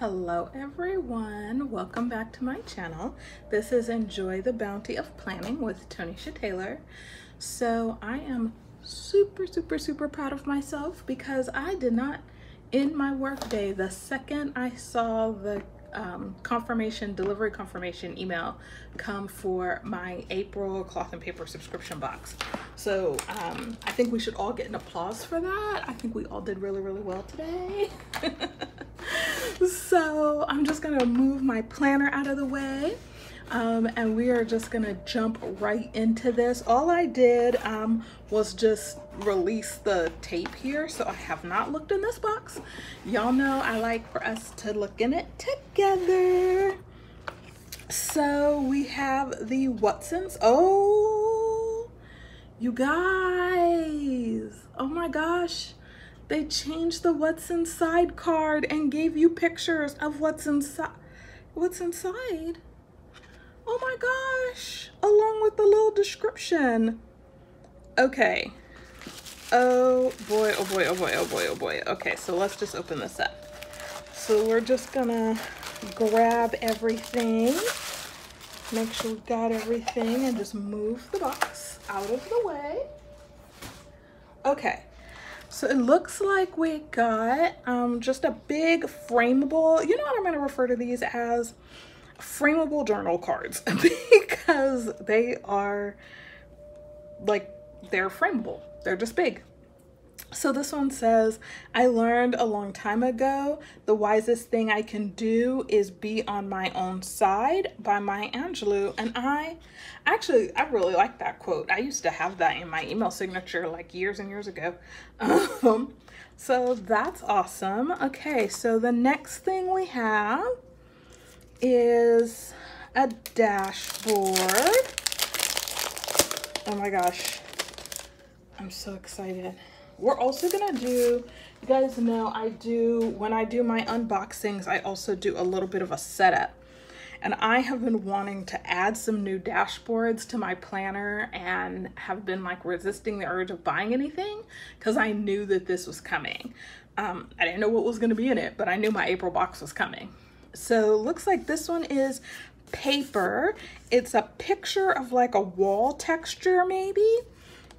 Hello everyone, welcome back to my channel. This is Enjoy the Bounty of Planning with Toniesha Taylor. So I am super, super, super proud of myself because I did not end my workday the second I saw the um, confirmation, delivery confirmation email come for my April cloth and paper subscription box. So um, I think we should all get an applause for that. I think we all did really, really well today. so I'm just gonna move my planner out of the way. Um, and we are just gonna jump right into this. All I did um, was just release the tape here, so I have not looked in this box. Y'all know I like for us to look in it together. So we have the Watsons. Oh, you guys. Oh my gosh. They changed the what's inside card and gave you pictures of what's inside. What's inside? Oh my gosh, along with the little description. Okay. Oh boy, oh boy, oh boy, oh boy, oh boy. Okay, so let's just open this up. So we're just gonna grab everything, make sure we got everything, and just move the box out of the way. Okay, so it looks like we got um, just a big frameable, you know what I'm gonna refer to these as? Frameable journal cards because they are like, they're frameable. They're just big. So this one says, I learned a long time ago, the wisest thing I can do is be on my own side by Maya Angelou. And I actually, I really like that quote. I used to have that in my email signature like years and years ago. Um, so that's awesome. Okay, so the next thing we have is a dashboard. Oh my gosh, I'm so excited. We're also gonna do, you guys know I do, when I do my unboxings, I also do a little bit of a setup. And I have been wanting to add some new dashboards to my planner and have been like resisting the urge of buying anything because I knew that this was coming. Um, I didn't know what was gonna be in it, but I knew my April box was coming. So looks like this one is paper. It's a picture of like a wall texture maybe.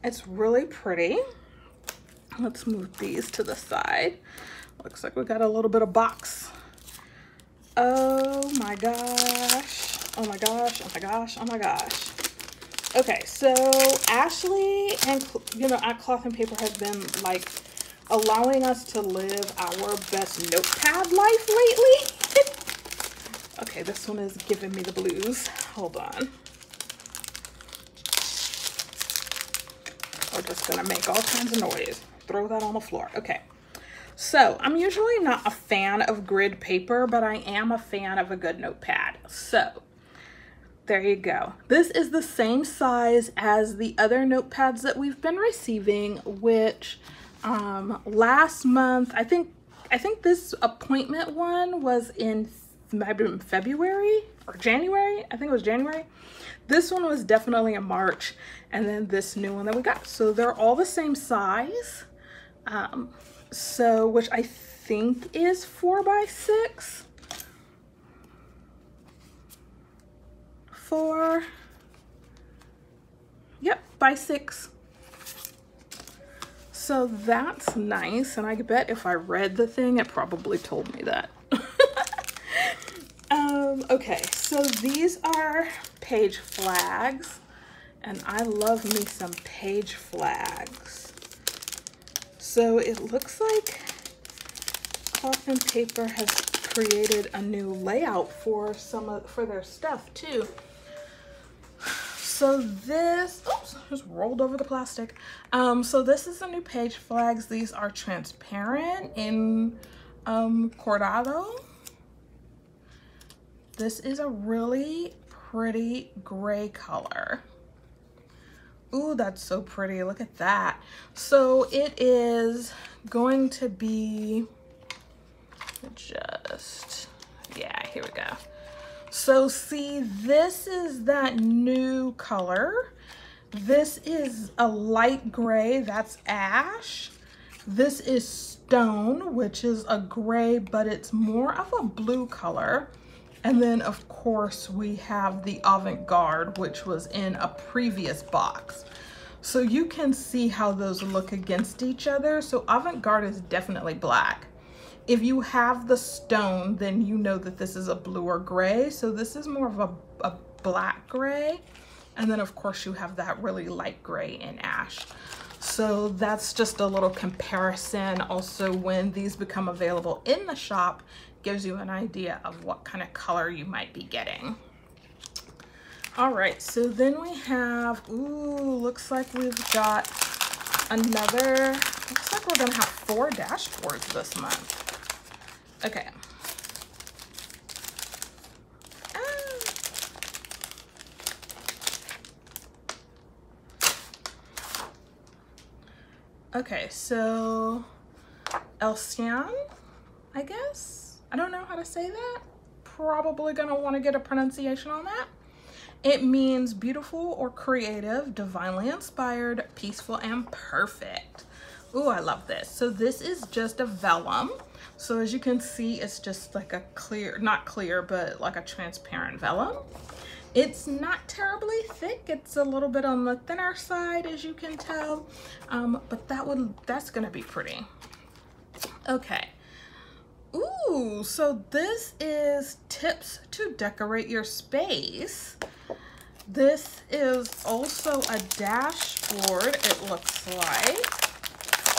It's really pretty. Let's move these to the side. Looks like we got a little bit of box. Oh my gosh. Oh my gosh. Oh my gosh. Oh my gosh. Okay, so Ashley and, you know, at Cloth and Paper has been like allowing us to live our best notepad life lately. okay, this one is giving me the blues. Hold on. We're just gonna make all kinds of noise throw that on the floor. Okay. So I'm usually not a fan of grid paper, but I am a fan of a good notepad. So there you go. This is the same size as the other notepads that we've been receiving, which um, last month, I think, I think this appointment one was in February or January. I think it was January. This one was definitely in March and then this new one that we got. So they're all the same size. Um, so, which I think is four by six. Four, yep, by six. So that's nice. And I bet if I read the thing, it probably told me that. um, okay, so these are page flags. And I love me some page flags. So it looks like and Paper has created a new layout for some of for their stuff too. So this, oops, just rolled over the plastic. Um, so this is the new page flags. These are transparent in um, Cortado. This is a really pretty gray color. Ooh, that's so pretty. Look at that. So it is going to be just, yeah, here we go. So see, this is that new color. This is a light gray, that's ash. This is Stone, which is a gray, but it's more of a blue color. And then of course we have the Avant-Garde, which was in a previous box. So you can see how those look against each other. So Avant-Garde is definitely black. If you have the stone, then you know that this is a blue or gray. So this is more of a, a black gray. And then of course you have that really light gray in ash. So that's just a little comparison. Also, when these become available in the shop, gives you an idea of what kind of color you might be getting. All right, so then we have, ooh, looks like we've got another, looks like we're gonna have four dashboards this month. Okay. Ah. Okay, so Elcian, I guess? I don't know how to say that. Probably gonna wanna get a pronunciation on that. It means beautiful or creative, divinely inspired, peaceful, and perfect. Ooh, I love this. So this is just a vellum. So as you can see, it's just like a clear, not clear, but like a transparent vellum. It's not terribly thick. It's a little bit on the thinner side, as you can tell. Um, but that would, that's gonna be pretty. Okay. Ooh, so this is tips to decorate your space. This is also a dashboard, it looks like.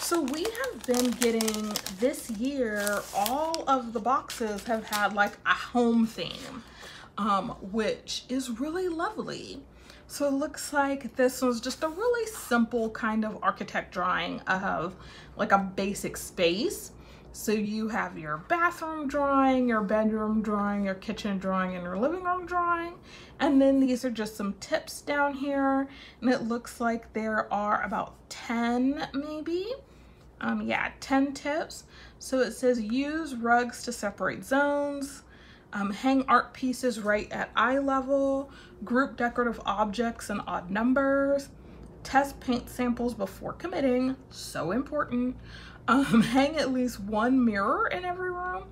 So we have been getting this year, all of the boxes have had like a home theme, um, which is really lovely. So it looks like this was just a really simple kind of architect drawing of like a basic space. So you have your bathroom drawing, your bedroom drawing, your kitchen drawing, and your living room drawing. And then these are just some tips down here. And it looks like there are about 10 maybe. Um, yeah, 10 tips. So it says use rugs to separate zones, um, hang art pieces right at eye level, group decorative objects in odd numbers, test paint samples before committing, so important, um, hang at least one mirror in every room.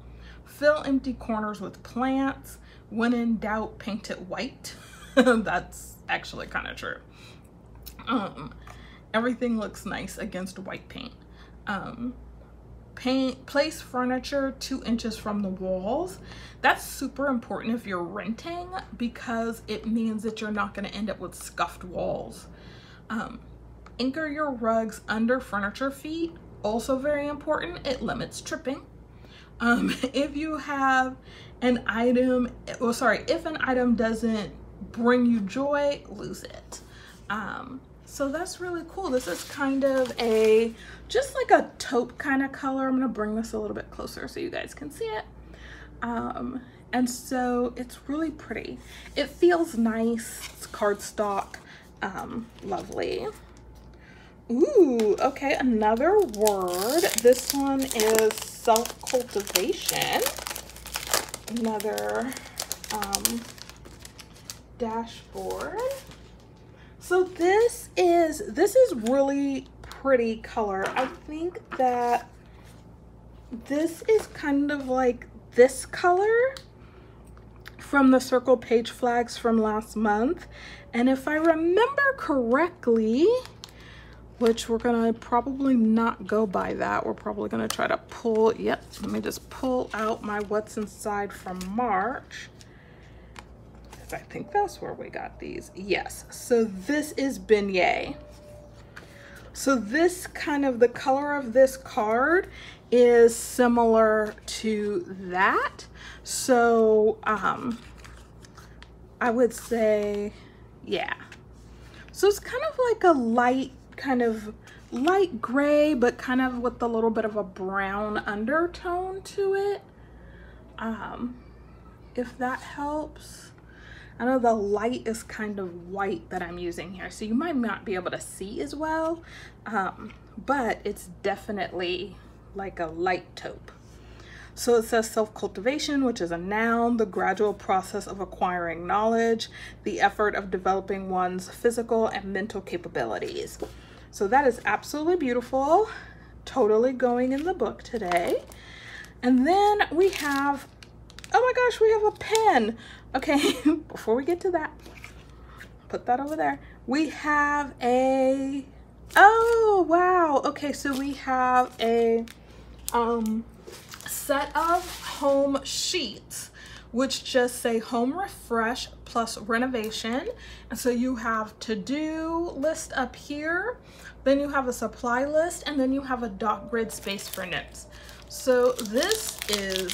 Fill empty corners with plants. When in doubt, paint it white. That's actually kind of true. Um, everything looks nice against white paint. Um, paint, place furniture two inches from the walls. That's super important if you're renting because it means that you're not gonna end up with scuffed walls. Um, anchor your rugs under furniture feet also very important, it limits tripping. Um, if you have an item, well, sorry, if an item doesn't bring you joy, lose it. Um, so that's really cool. This is kind of a, just like a taupe kind of color. I'm gonna bring this a little bit closer so you guys can see it. Um, and so it's really pretty. It feels nice, it's cardstock, um, lovely. Ooh, okay, another word. This one is self-cultivation. Another um, dashboard. So this is, this is really pretty color. I think that this is kind of like this color from the circle page flags from last month. And if I remember correctly, which we're gonna probably not go by that. We're probably gonna try to pull, yep, let me just pull out my what's inside from March. I think that's where we got these. Yes, so this is beignet. So this kind of, the color of this card is similar to that. So um, I would say, yeah. So it's kind of like a light kind of light gray, but kind of with a little bit of a brown undertone to it. Um, if that helps. I know the light is kind of white that I'm using here, so you might not be able to see as well, um, but it's definitely like a light taupe. So it says self-cultivation, which is a noun, the gradual process of acquiring knowledge, the effort of developing one's physical and mental capabilities. So that is absolutely beautiful. totally going in the book today. And then we have, oh my gosh, we have a pen. Okay, before we get to that, put that over there. We have a, oh wow. Okay, so we have a um, set of home sheets which just say home refresh plus renovation. And so you have to do list up here, then you have a supply list, and then you have a dot grid space for notes. So this is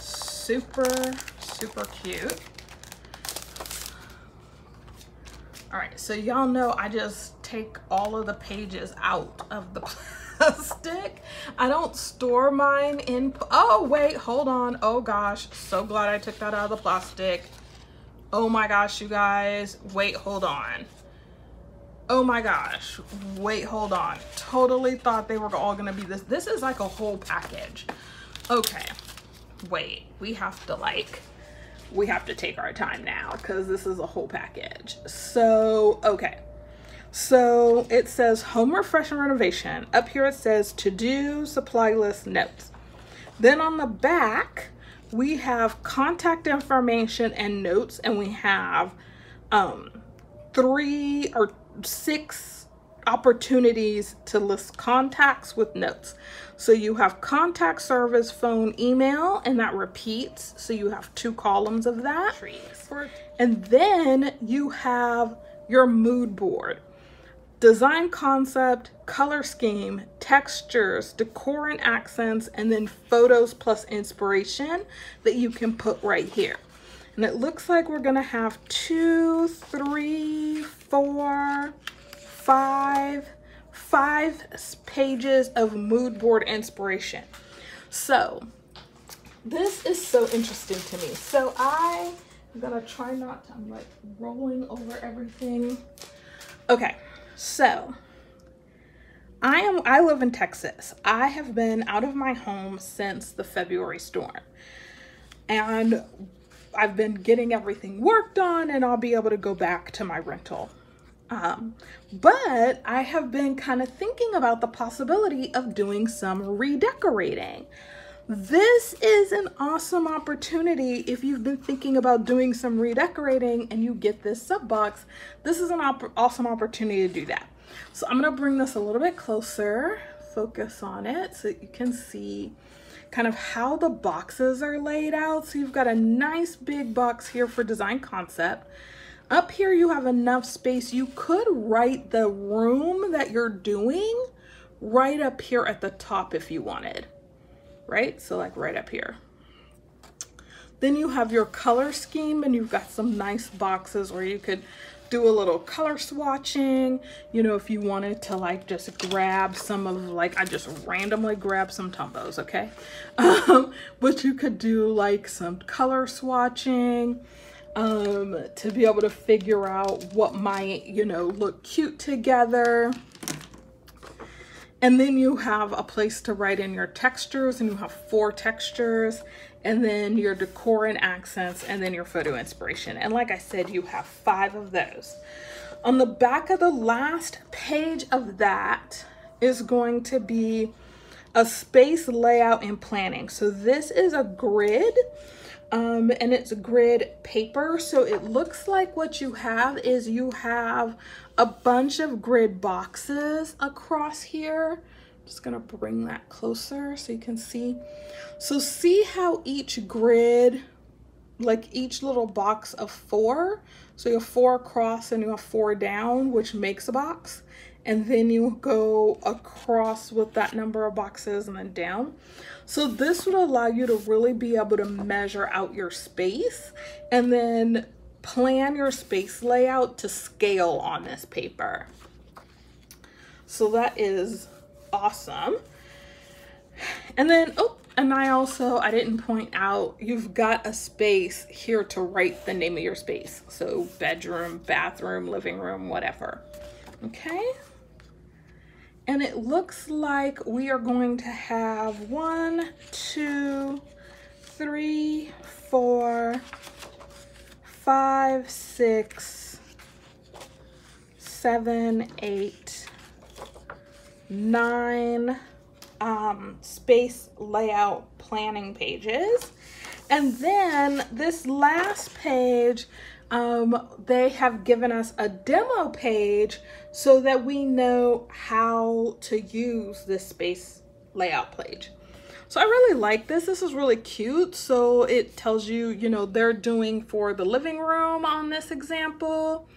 super, super cute. All right, so y'all know I just take all of the pages out of the plastic. I don't store mine in, oh wait, hold on. Oh gosh, so glad I took that out of the plastic. Oh my gosh, you guys, wait, hold on. Oh my gosh, wait, hold on. Totally thought they were all gonna be this. This is like a whole package. Okay, wait, we have to like, we have to take our time now because this is a whole package. So, okay. So it says home refresh and renovation. Up here it says to do supply list notes. Then on the back, we have contact information and notes, and we have um, three or six opportunities to list contacts with notes. So you have contact service, phone, email, and that repeats. So you have two columns of that. And then you have your mood board. Design concept, color scheme, textures, decor and accents, and then photos plus inspiration that you can put right here. And it looks like we're gonna have two, three, four, five, five pages of mood board inspiration. So this is so interesting to me. So I, I'm gonna try not to, I'm like rolling over everything. Okay, so I am, I live in Texas. I have been out of my home since the February storm. And I've been getting everything worked on and I'll be able to go back to my rental. Um, but I have been kind of thinking about the possibility of doing some redecorating. This is an awesome opportunity if you've been thinking about doing some redecorating and you get this sub box. This is an op awesome opportunity to do that. So I'm gonna bring this a little bit closer, focus on it so you can see kind of how the boxes are laid out. So you've got a nice big box here for design concept. Up here you have enough space. You could write the room that you're doing right up here at the top if you wanted, right? So like right up here. Then you have your color scheme and you've got some nice boxes where you could do a little color swatching you know if you wanted to like just grab some of like I just randomly grab some Tombows okay um, but you could do like some color swatching um, to be able to figure out what might you know look cute together and then you have a place to write in your textures and you have four textures and then your decor and accents, and then your photo inspiration. And like I said, you have five of those. On the back of the last page of that is going to be a space layout and planning. So this is a grid um, and it's grid paper. So it looks like what you have is you have a bunch of grid boxes across here just gonna bring that closer so you can see. So see how each grid, like each little box of four, so you have four across and you have four down, which makes a box. And then you go across with that number of boxes and then down. So this would allow you to really be able to measure out your space and then plan your space layout to scale on this paper. So that is awesome. And then, oh, and I also, I didn't point out, you've got a space here to write the name of your space. So bedroom, bathroom, living room, whatever. Okay. And it looks like we are going to have one, two, three, four, five, six, seven, eight, nine um, space layout planning pages. And then this last page, um, they have given us a demo page so that we know how to use this space layout page. So I really like this. This is really cute. So it tells you, you know, they're doing for the living room on this example.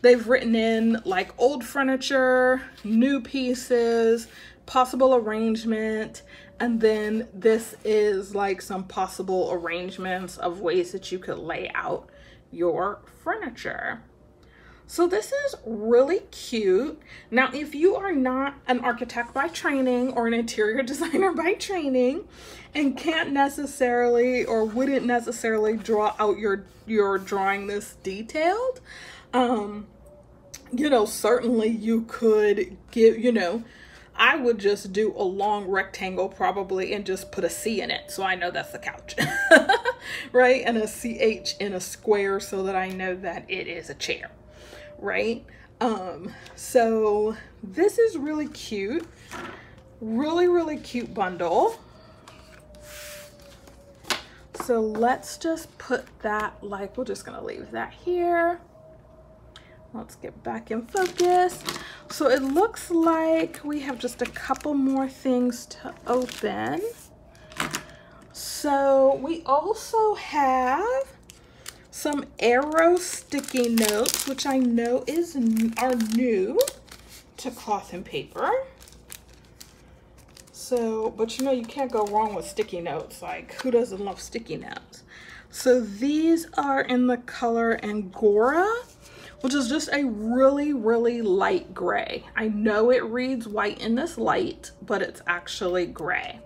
They've written in like old furniture, new pieces, possible arrangement, and then this is like some possible arrangements of ways that you could lay out your furniture. So this is really cute. Now, if you are not an architect by training or an interior designer by training and can't necessarily or wouldn't necessarily draw out your, your drawing this detailed, um, you know, certainly you could give, you know, I would just do a long rectangle probably and just put a C in it so I know that's the couch, right? And a CH in a square so that I know that it is a chair right? Um, so this is really cute. Really, really cute bundle. So let's just put that like, we're just gonna leave that here. Let's get back in focus. So it looks like we have just a couple more things to open. So we also have some arrow sticky notes, which I know is are new to cloth and paper. So, but you know, you can't go wrong with sticky notes. Like, who doesn't love sticky notes? So these are in the color Angora, which is just a really, really light gray. I know it reads white in this light, but it's actually gray.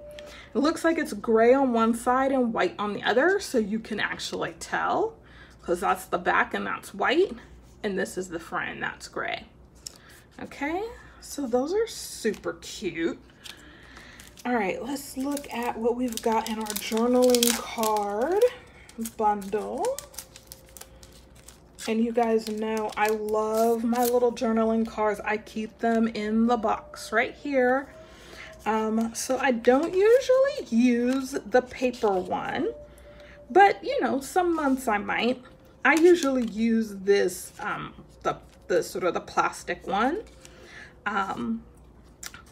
It looks like it's gray on one side and white on the other, so you can actually tell because that's the back and that's white and this is the front and that's gray okay so those are super cute all right let's look at what we've got in our journaling card bundle and you guys know I love my little journaling cards I keep them in the box right here um, so I don't usually use the paper one but you know some months I might I usually use this, um, the, the sort of the plastic one. Um,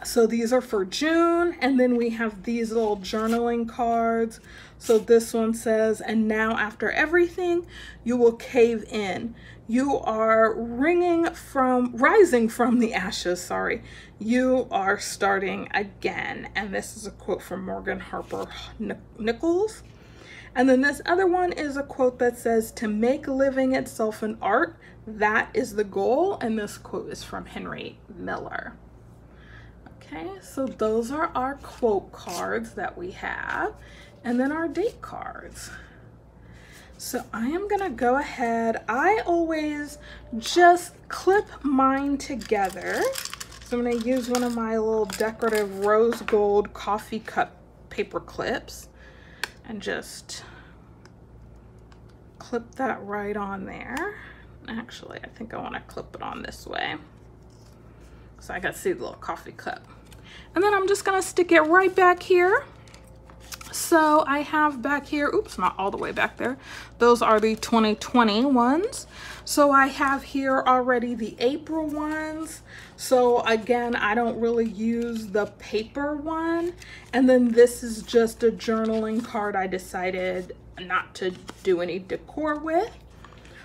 so these are for June. And then we have these little journaling cards. So this one says, and now after everything, you will cave in. You are ringing from, rising from the ashes, sorry. You are starting again. And this is a quote from Morgan Harper Nichols. And then this other one is a quote that says, to make living itself an art, that is the goal. And this quote is from Henry Miller. Okay, so those are our quote cards that we have. And then our date cards. So I am gonna go ahead. I always just clip mine together. So I'm gonna use one of my little decorative rose gold coffee cup paper clips and just clip that right on there. Actually, I think I want to clip it on this way. So I got to see the little coffee cup. And then I'm just to stick it right back here. So I have back here, oops, not all the way back there. Those are the 2020 ones. So I have here already the April ones. So again, I don't really use the paper one. And then this is just a journaling card I decided not to do any decor with.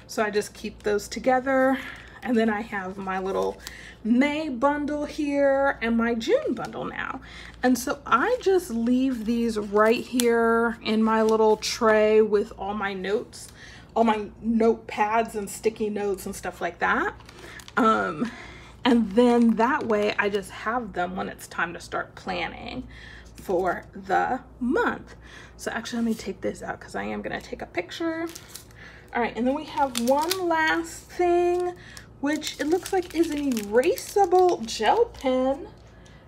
So I just keep those together. And then I have my little May bundle here and my June bundle now. And so I just leave these right here in my little tray with all my notes, all my notepads and sticky notes and stuff like that. Um, and then that way I just have them when it's time to start planning for the month. So actually let me take this out because I am gonna take a picture. All right, and then we have one last thing, which it looks like is an erasable gel pen.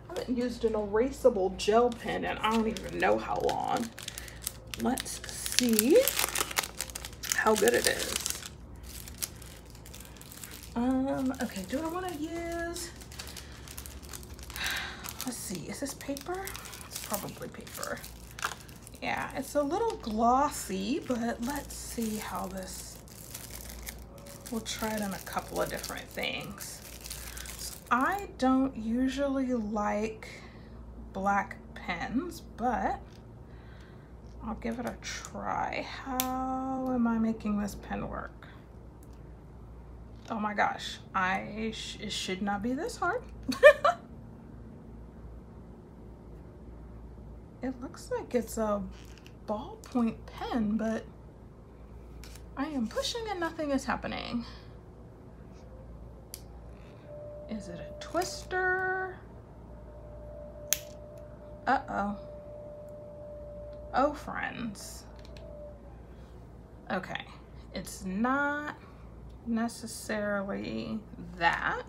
I haven't used an erasable gel pen and I don't even know how long. Let's see how good it is. Um, okay, do I wanna use, let's see, is this paper? It's probably paper. Yeah, it's a little glossy, but let's see how this, we'll try it on a couple of different things. So I don't usually like black pens, but I'll give it a try. How am I making this pen work? Oh my gosh, I sh it should not be this hard. it looks like it's a ballpoint pen, but I am pushing and nothing is happening. Is it a twister? Uh-oh. Oh, friends. Okay, it's not necessarily that.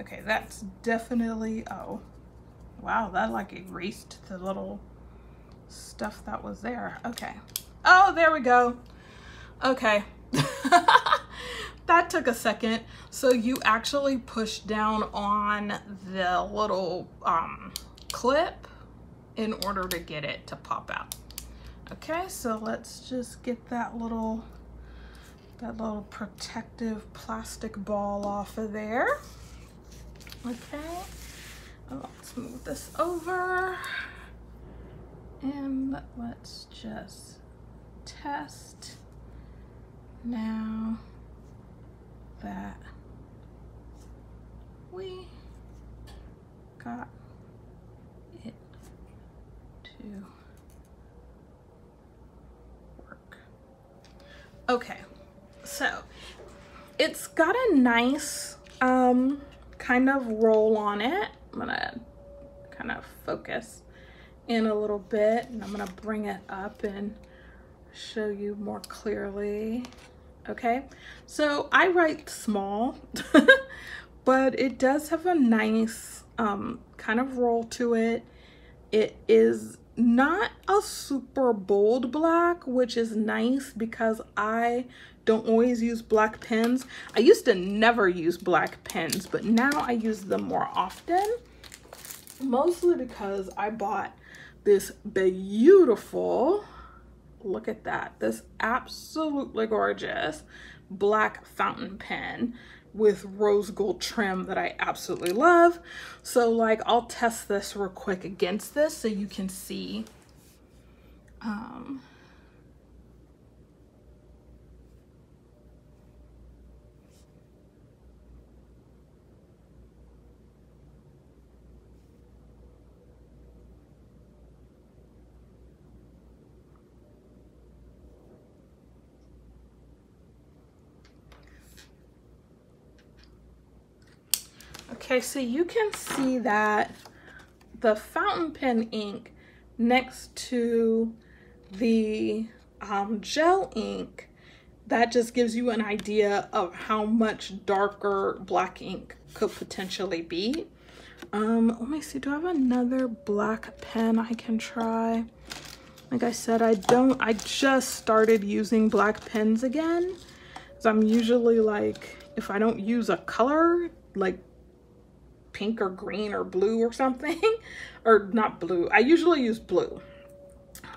Okay, that's definitely, oh, wow, that like erased the little stuff that was there. Okay. Oh, there we go. Okay. that took a second. So you actually push down on the little um, clip in order to get it to pop out. Okay, so let's just get that little that little protective plastic ball off of there. Okay, let's move this over and let's just test now that we got it to work. Okay, so it's got a nice um, kind of roll on it. I'm gonna kind of focus in a little bit and I'm gonna bring it up and show you more clearly. Okay, so I write small, but it does have a nice um, kind of roll to it. It is not a super bold black, which is nice because I don't always use black pens. I used to never use black pens, but now I use them more often. Mostly because I bought this beautiful, look at that, this absolutely gorgeous black fountain pen with rose gold trim that I absolutely love. So like I'll test this real quick against this so you can see um, Okay, so you can see that the fountain pen ink next to the um, gel ink, that just gives you an idea of how much darker black ink could potentially be. Um, let me see, do I have another black pen I can try? Like I said, I don't, I just started using black pens again. So I'm usually like, if I don't use a color, like pink or green or blue or something. Or not blue. I usually use blue.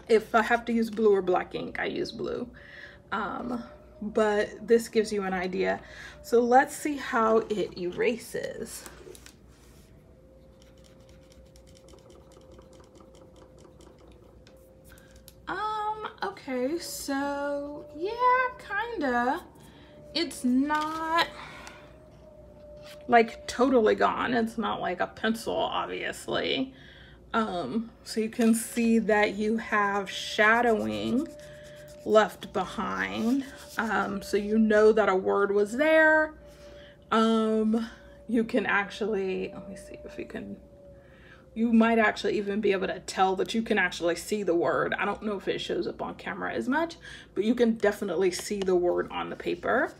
If I have to use blue or black ink I use blue. Um, but this gives you an idea. So let's see how it erases. Um okay so yeah kinda. It's not like totally gone. It's not like a pencil, obviously. Um, so you can see that you have shadowing left behind. Um, so you know that a word was there. Um, you can actually, let me see if you can, you might actually even be able to tell that you can actually see the word. I don't know if it shows up on camera as much, but you can definitely see the word on the paper.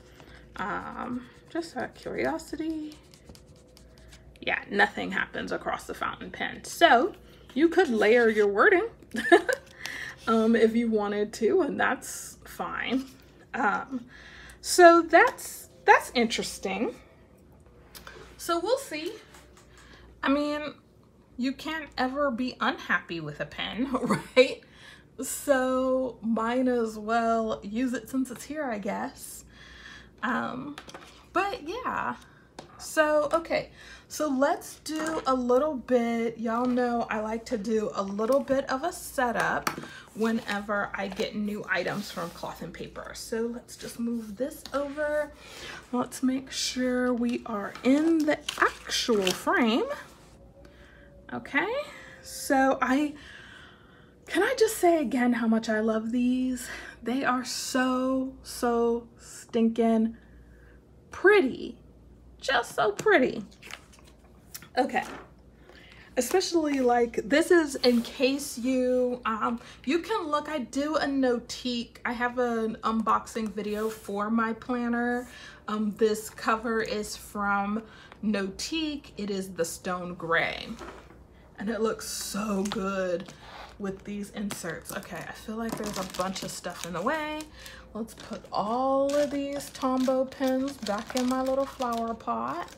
Um, just out of curiosity. Yeah, nothing happens across the fountain pen. So you could layer your wording um, if you wanted to, and that's fine. Um, so that's that's interesting. So we'll see. I mean, you can't ever be unhappy with a pen, right? So might as well use it since it's here, I guess. Um, but yeah, so, okay, so let's do a little bit, y'all know I like to do a little bit of a setup whenever I get new items from cloth and paper. So let's just move this over. Let's make sure we are in the actual frame. Okay, so I, can I just say again how much I love these? They are so, so stinking pretty. Just so pretty. Okay. Especially like this is in case you um you can look I do a Notiq I have an unboxing video for my planner um this cover is from Notiq it is the stone gray and it looks so good with these inserts. Okay, I feel like there's a bunch of stuff in the way. Let's put all of these Tombow pens back in my little flower pot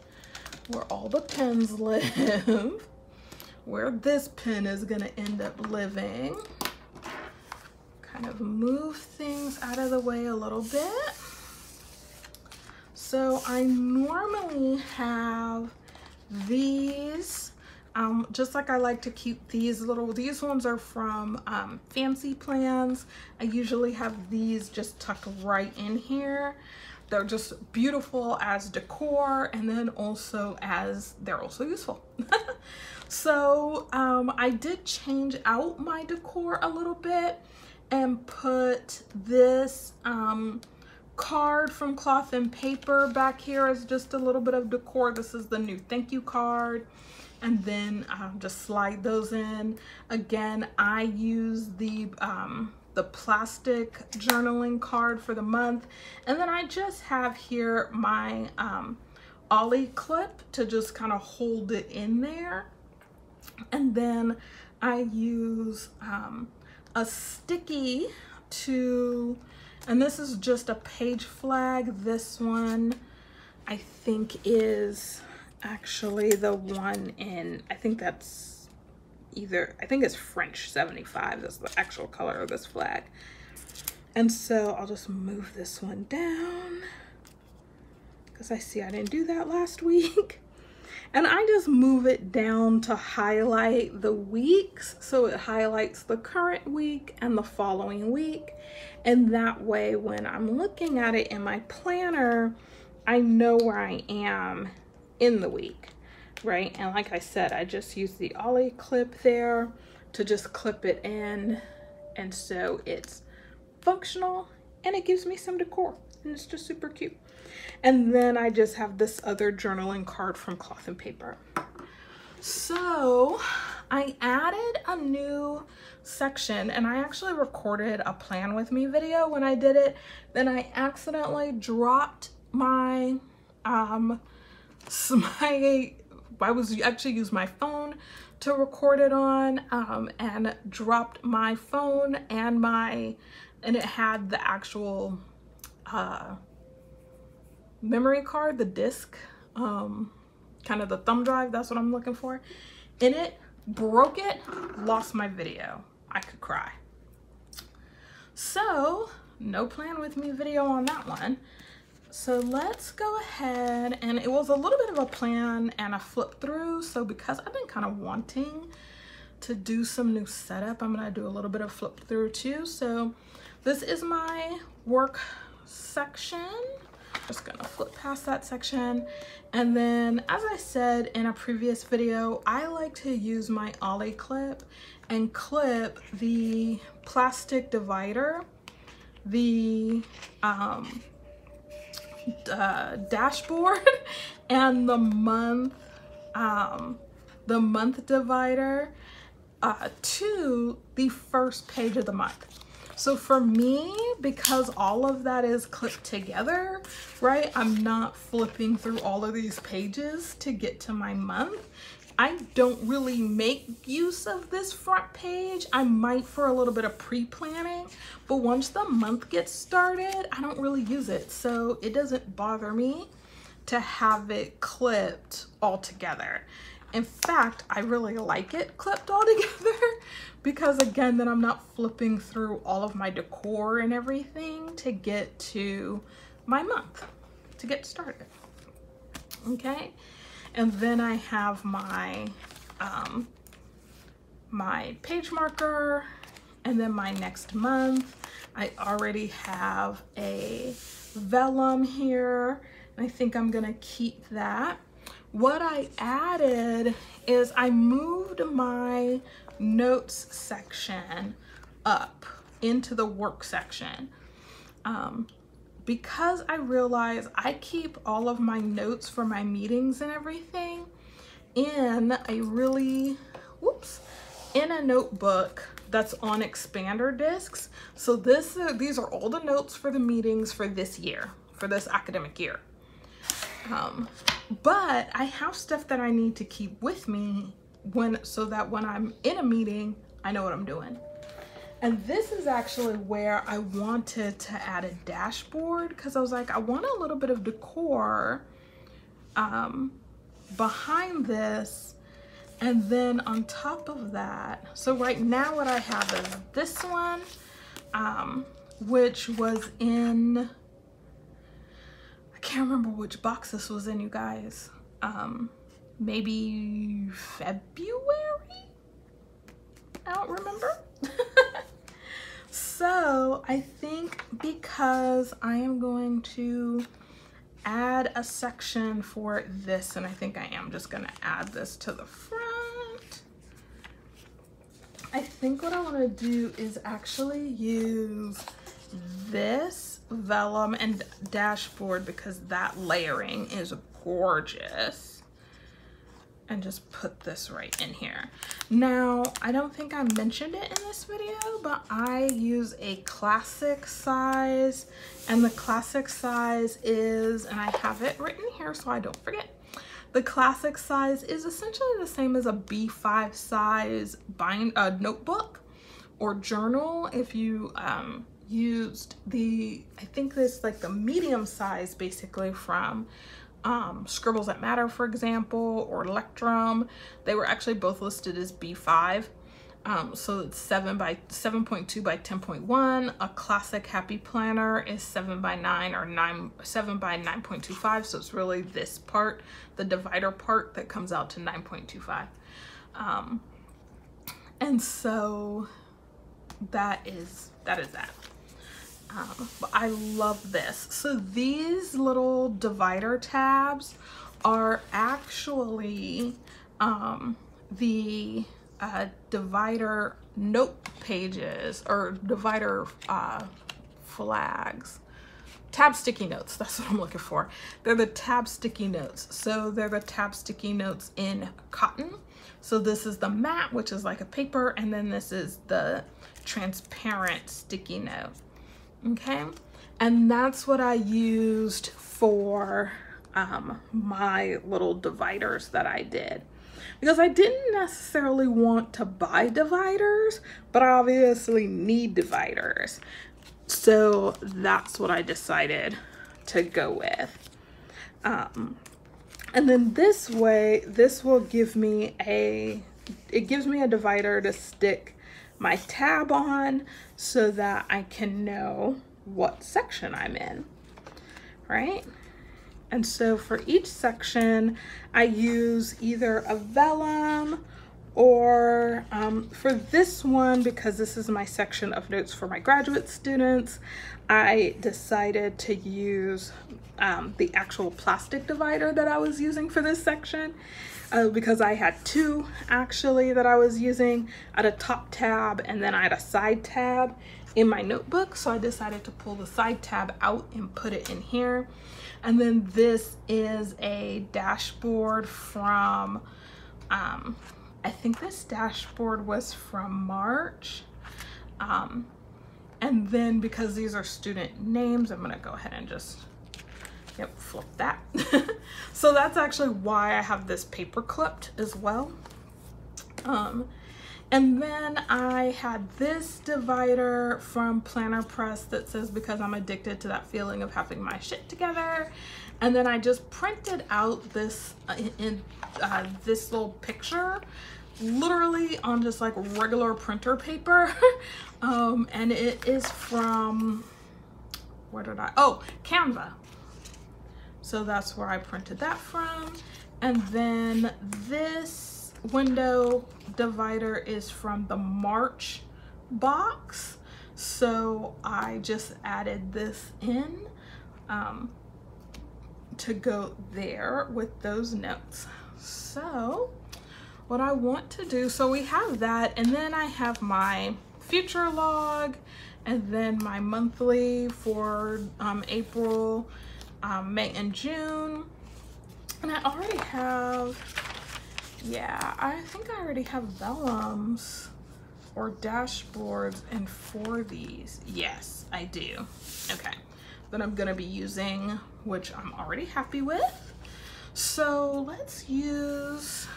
where all the pens live, where this pen is gonna end up living. Kind of move things out of the way a little bit. So I normally have these um, just like I like to keep these little, these ones are from um, Fancy Plans. I usually have these just tucked right in here. They're just beautiful as decor and then also as, they're also useful. so um, I did change out my decor a little bit and put this um, card from cloth and paper back here as just a little bit of decor. This is the new thank you card and then um, just slide those in. Again, I use the um, the plastic journaling card for the month. And then I just have here my um, Ollie clip to just kind of hold it in there. And then I use um, a sticky to, and this is just a page flag. This one I think is actually the one in, I think that's either, I think it's French 75. That's the actual color of this flag. And so I'll just move this one down because I see I didn't do that last week. And I just move it down to highlight the weeks. So it highlights the current week and the following week. And that way, when I'm looking at it in my planner, I know where I am in the week, right? And like I said, I just use the ollie clip there to just clip it in. And so it's functional and it gives me some decor and it's just super cute. And then I just have this other journaling card from Cloth and Paper. So I added a new section and I actually recorded a plan with me video when I did it. Then I accidentally dropped my um, my I was actually used my phone to record it on um, and dropped my phone and my and it had the actual uh, memory card the disc um, kind of the thumb drive that's what I'm looking for. In it broke it lost my video. I could cry. So no plan with me video on that one so let's go ahead and it was a little bit of a plan and a flip through. So because I've been kind of wanting to do some new setup, I'm gonna do a little bit of flip through too. So this is my work section. Just gonna flip past that section. And then as I said in a previous video, I like to use my ollie clip and clip the plastic divider, the um, uh, dashboard and the month um, the month divider uh, to the first page of the month. So for me, because all of that is clipped together, right? I'm not flipping through all of these pages to get to my month. I don't really make use of this front page. I might for a little bit of pre-planning, but once the month gets started, I don't really use it. So it doesn't bother me to have it clipped all together. In fact, I really like it clipped all together because again, then I'm not flipping through all of my decor and everything to get to my month, to get started. Okay. And then I have my, um, my page marker and then my next month. I already have a vellum here. And I think I'm gonna keep that. What I added is I moved my notes section up into the work section. Um, because I realize I keep all of my notes for my meetings and everything in a really, whoops, in a notebook that's on expander discs. So this, uh, these are all the notes for the meetings for this year, for this academic year. Um, but I have stuff that I need to keep with me when so that when I'm in a meeting, I know what I'm doing. And this is actually where I wanted to add a dashboard because I was like, I want a little bit of decor um, behind this. And then on top of that, so right now what I have is this one, um, which was in I can't remember which box this was in, you guys. Um, maybe February? Remember. so I think because I am going to add a section for this, and I think I am just gonna add this to the front. I think what I wanna do is actually use this vellum and dashboard because that layering is gorgeous and just put this right in here. Now, I don't think I mentioned it in this video, but I use a classic size and the classic size is, and I have it written here so I don't forget. The classic size is essentially the same as a B5 size bind uh, notebook or journal if you um, used the, I think this like the medium size basically from um, Scribbles That Matter, for example, or Leuchtturm. They were actually both listed as B5. Um, so it's 7 by 7.2 by 10.1. A classic happy planner is 7 by 9 or 9 7 by 9.25. So it's really this part, the divider part that comes out to 9.25. Um, and so that is that is that. I love this. So these little divider tabs are actually um, the uh, divider note pages or divider uh, flags. Tab sticky notes, that's what I'm looking for. They're the tab sticky notes. So they're the tab sticky notes in cotton. So this is the matte, which is like a paper, and then this is the transparent sticky note okay? And that's what I used for um, my little dividers that I did. Because I didn't necessarily want to buy dividers, but I obviously need dividers. So that's what I decided to go with. Um, and then this way, this will give me a, it gives me a divider to stick my tab on so that I can know what section I'm in, right? And so for each section, I use either a vellum or um, for this one, because this is my section of notes for my graduate students, I decided to use um, the actual plastic divider that I was using for this section uh, because I had two actually that I was using. at a top tab and then I had a side tab in my notebook. So I decided to pull the side tab out and put it in here. And then this is a dashboard from, um, I think this dashboard was from March. Um, and then because these are student names, I'm gonna go ahead and just Yep, flip that. so that's actually why I have this paper clipped as well. Um, and then I had this divider from Planner Press that says because I'm addicted to that feeling of having my shit together. And then I just printed out this uh, in, uh, this little picture literally on just like regular printer paper. um, and it is from, where did I, oh, Canva. So that's where I printed that from. And then this window divider is from the March box. So I just added this in um, to go there with those notes. So what I want to do, so we have that and then I have my future log and then my monthly for um, April, um, May and June. And I already have, yeah, I think I already have vellums or dashboards four of these. Yes, I do. Okay, that I'm gonna be using, which I'm already happy with. So let's use,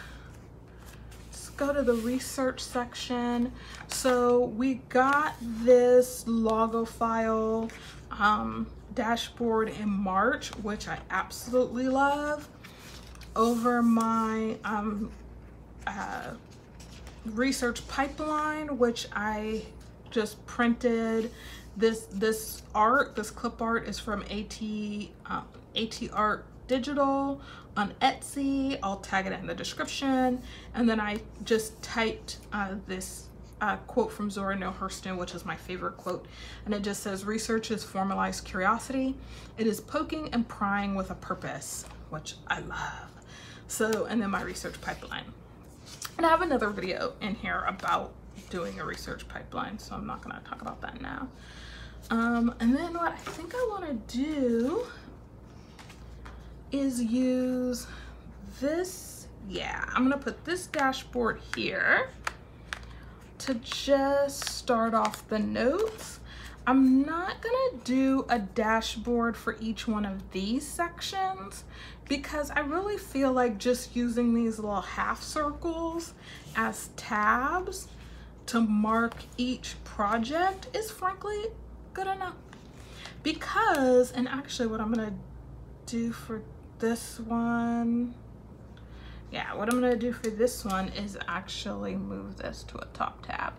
let's go to the research section. So we got this logo file um, dashboard in March, which I absolutely love. Over my um, uh, research pipeline, which I just printed. This this art, this clip art is from AT, um, AT Art Digital on Etsy. I'll tag it in the description. And then I just typed uh, this uh, quote from Zora Neale Hurston, which is my favorite quote. And it just says, research is formalized curiosity. It is poking and prying with a purpose, which I love. So, and then my research pipeline. And I have another video in here about doing a research pipeline, so I'm not gonna talk about that now. Um, and then what I think I wanna do is use this, yeah, I'm gonna put this dashboard here to just start off the notes. I'm not gonna do a dashboard for each one of these sections because I really feel like just using these little half circles as tabs to mark each project is frankly good enough. Because, and actually what I'm gonna do for this one, yeah, what I'm gonna do for this one is actually move this to a top tab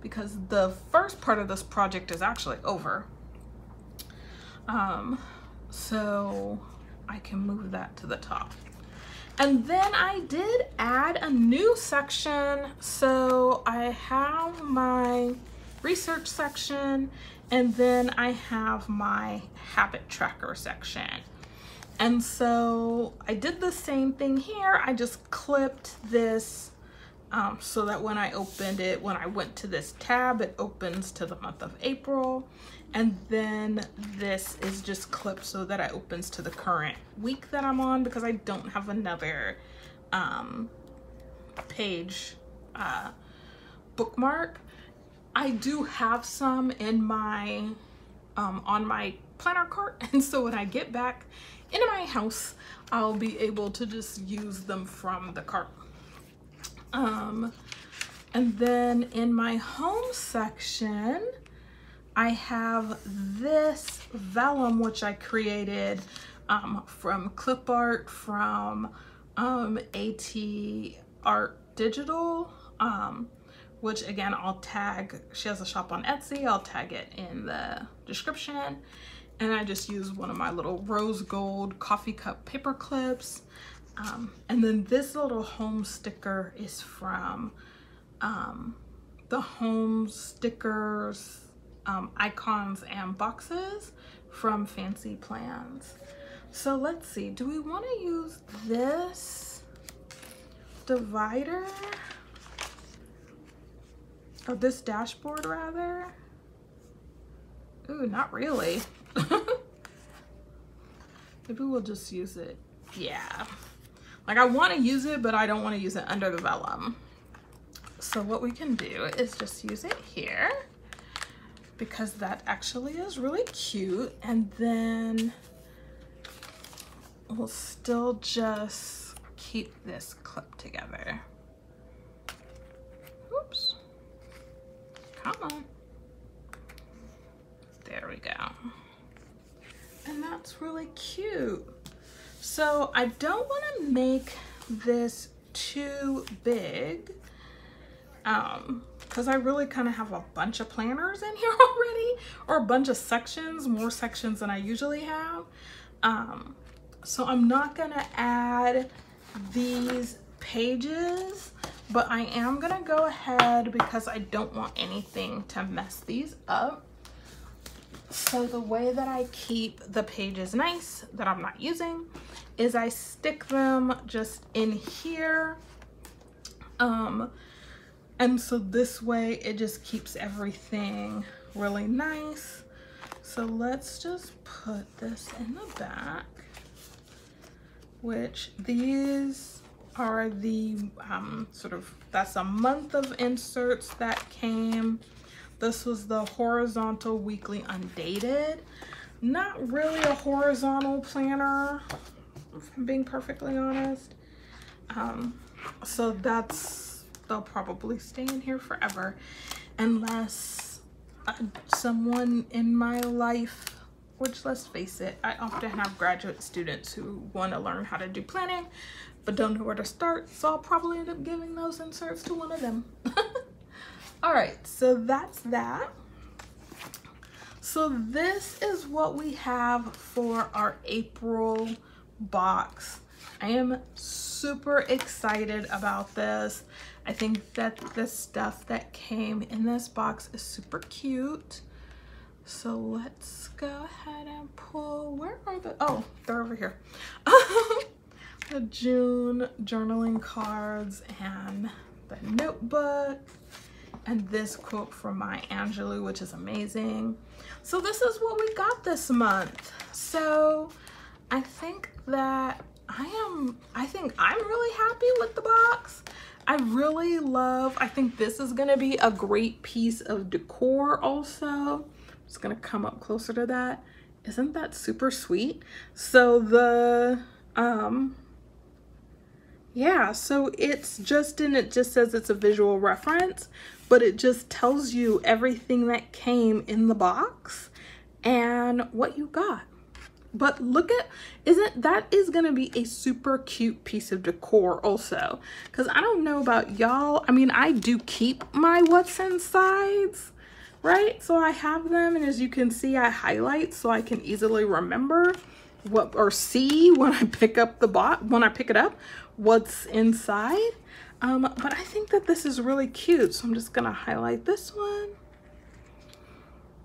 because the first part of this project is actually over. Um, so I can move that to the top. And then I did add a new section. So I have my research section and then I have my habit tracker section. And so I did the same thing here. I just clipped this um, so that when I opened it, when I went to this tab, it opens to the month of April. And then this is just clipped so that it opens to the current week that I'm on because I don't have another um, page uh, bookmark. I do have some in my, um, on my planner cart. And so when I get back into my house, I'll be able to just use them from the cart. Um, and then in my home section, I have this vellum, which I created um, from clip art from um, AT Art Digital, um, which again, I'll tag, she has a shop on Etsy, I'll tag it in the description. And I just use one of my little rose gold coffee cup paper clips. Um, and then this little home sticker is from um, the home stickers um, icons and boxes from Fancy Plans. So let's see, do we want to use this divider? Or this dashboard rather? Ooh, not really. Maybe we'll just use it. Yeah. Like I want to use it, but I don't want to use it under the vellum. So what we can do is just use it here because that actually is really cute. And then we'll still just keep this clip together. Oops. Come on. There we go. That's really cute. So I don't want to make this too big um because I really kind of have a bunch of planners in here already or a bunch of sections, more sections than I usually have. Um, so I'm not gonna add these pages, but I am gonna go ahead because I don't want anything to mess these up. So the way that I keep the pages nice that I'm not using is I stick them just in here. Um, and so this way it just keeps everything really nice. So let's just put this in the back, which these are the um, sort of, that's a month of inserts that came. This was the horizontal weekly undated. Not really a horizontal planner, if I'm being perfectly honest. Um, so that's, they'll probably stay in here forever unless uh, someone in my life which let's face it, I often have graduate students who want to learn how to do planning, but don't know where to start. So I'll probably end up giving those inserts to one of them. All right, so that's that. So this is what we have for our April box. I am super excited about this. I think that the stuff that came in this box is super cute. So let's go ahead and pull, where are the, oh, they're over here. the June journaling cards and the notebook and this quote from Maya Angelou, which is amazing. So this is what we got this month. So I think that I am, I think I'm really happy with the box. I really love, I think this is gonna be a great piece of decor also I'm just gonna come up closer to that. Isn't that super sweet? So the, um, yeah, so it's just in, it just says it's a visual reference, but it just tells you everything that came in the box and what you got. But look at, isn't, that is gonna be a super cute piece of decor also. Cause I don't know about y'all, I mean, I do keep my what's insides, right? So I have them and as you can see, I highlight so I can easily remember what or see when I pick up the bot, when I pick it up, what's inside. Um, but I think that this is really cute. So I'm just gonna highlight this one.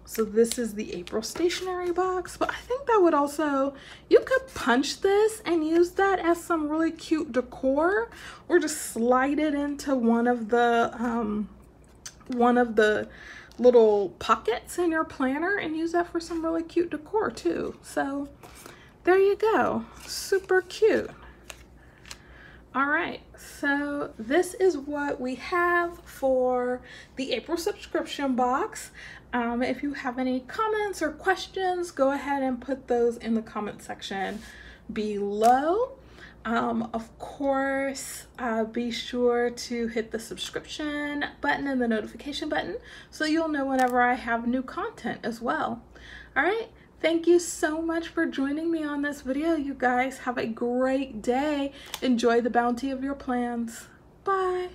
So this is the April stationery box, but I think that would also, you could punch this and use that as some really cute decor or just slide it into one of the, um, one of the little pockets in your planner and use that for some really cute decor too. So there you go, super cute. All right, so this is what we have for the April subscription box. Um, if you have any comments or questions, go ahead and put those in the comment section below. Um, of course, uh, be sure to hit the subscription button and the notification button so you'll know whenever I have new content as well. All right, thank you so much for joining me on this video. You guys have a great day. Enjoy the bounty of your plans. Bye.